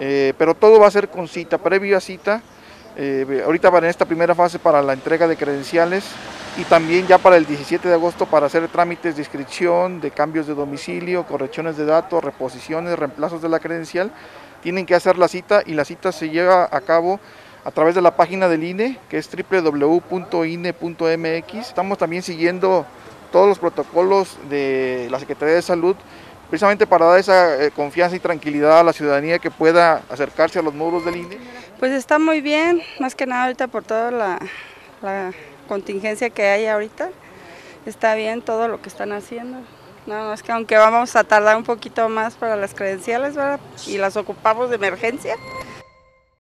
eh, pero todo va a ser con cita, previa cita. Eh, ahorita van en esta primera fase para la entrega de credenciales y también ya para el 17 de agosto para hacer trámites de inscripción, de cambios de domicilio, correcciones de datos, reposiciones, reemplazos de la credencial. Tienen que hacer la cita y la cita se lleva a cabo a través de la página del INE, que es www.ine.mx. Estamos también siguiendo todos los protocolos de la Secretaría de Salud, precisamente para dar esa eh, confianza y tranquilidad a la ciudadanía que pueda acercarse a los módulos del INE. Pues está muy bien, más que nada ahorita por toda la, contingencia que hay ahorita. Está bien todo lo que están haciendo. Nada más que aunque vamos a tardar un poquito más para las credenciales. Y las ocupamos de emergencia,